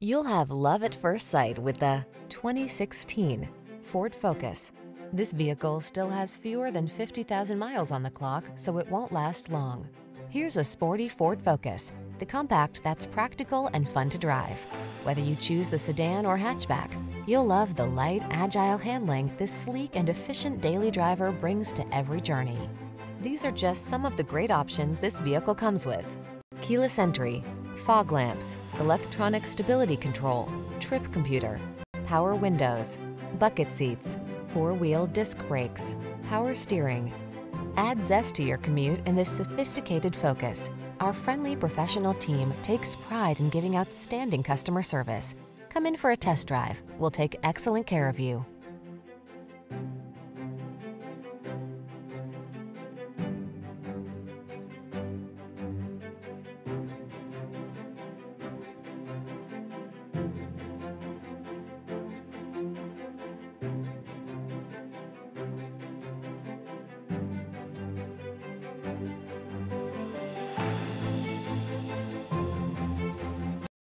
You'll have love at first sight with the 2016 Ford Focus. This vehicle still has fewer than 50,000 miles on the clock, so it won't last long. Here's a sporty Ford Focus, the compact that's practical and fun to drive. Whether you choose the sedan or hatchback, you'll love the light, agile handling this sleek and efficient daily driver brings to every journey. These are just some of the great options this vehicle comes with. Keyless entry, fog lamps, electronic stability control, trip computer, power windows, bucket seats, four-wheel disc brakes, power steering. Add zest to your commute in this sophisticated Focus. Our friendly professional team takes pride in giving outstanding customer service. Come in for a test drive. We'll take excellent care of you.